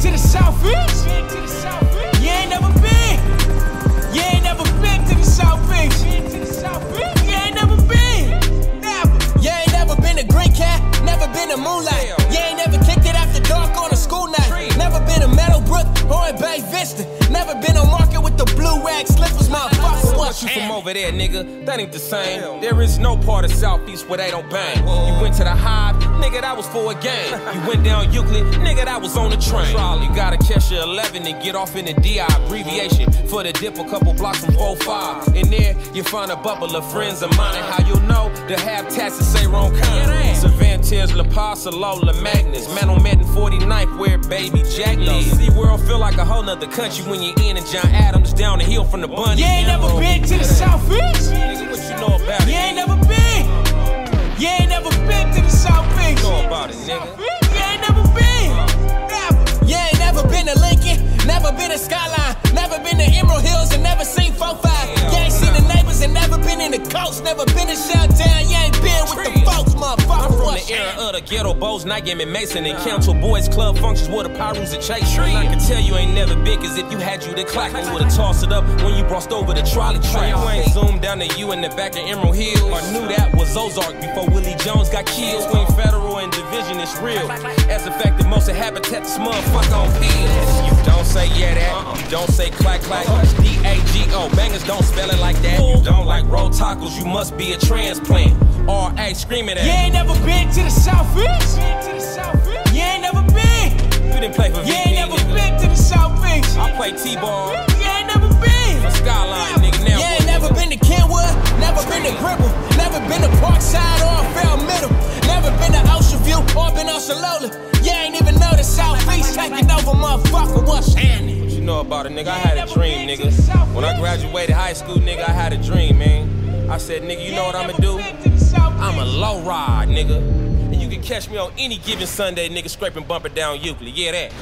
to the southeast? You ain't never been. You ain't never been to the southeast. You ain't never been. Never. You ain't never been a green cat. Never been a moonlight. You ain't never kicked it after dark on a school night. Never been a Meadowbrook or a Bay Vista. Never been on market with the blue rag slippers. Motherfucker, what you from over there, nigga? That ain't the same. There is no part of Southeast where they don't bang. You went to the hive, nigga, that was for a game. You went down Euclid, nigga, that was on the train. You gotta catch your 11 and get off in the DI abbreviation for the dip a couple blocks from 4-5. In there, you find a bubble of friends of mine. And how you know to have tats to say wrong kind. Cervantes, La Paz, Lola, Magnus. Man on Met 49th where baby Jack lives. See world feel like a whole nother country when you're in and John Adams down the hill from the bunny. You ain't never been to the southeast. Nigga, what you know about You ain't never nigga. You ain't never been. Never. You ain't never been to Lincoln. Never been to Skyline. Never been to Emerald Hills and never seen 4-5. You ain't seen the neighbors and never been in the coast. Never been to Shelltown. You ain't been with the folks, motherfucker. I'm from the era of the ghetto bows, night game and Mason and Council Boys Club functions where the Pyrus are chase. And I can tell you ain't never big as if you had you the clock would've tossed it up when you crossed over the trolley track. You ain't zoomed down to you in the back of Emerald Hill or knew that was Ozark before Willie Jones got killed. Between federal and division, it's real. As a fact that most of habitat this motherfucker on pills. You don't say yeah that, uh-uh. you don't say clack clack. D-A-G-O, bangers don't spell it like that. You don't like roll tacos, you must be a transplant. R.A. screaming at You ain't never been to the southeast. You ain't never been. You didn't play for You ain't never been to the southeast. I play T-ball, Shalola. You ain't even know the Southeast taking over, motherfucker. What's happening? What you know about it, nigga? I had a dream, nigga. When I graduated high school, nigga, I had a dream, man. I said, nigga, you know what I'ma do? I'm a low ride, nigga. And you can catch me on any given Sunday, nigga, scraping bumper down Euclid. Yeah, that.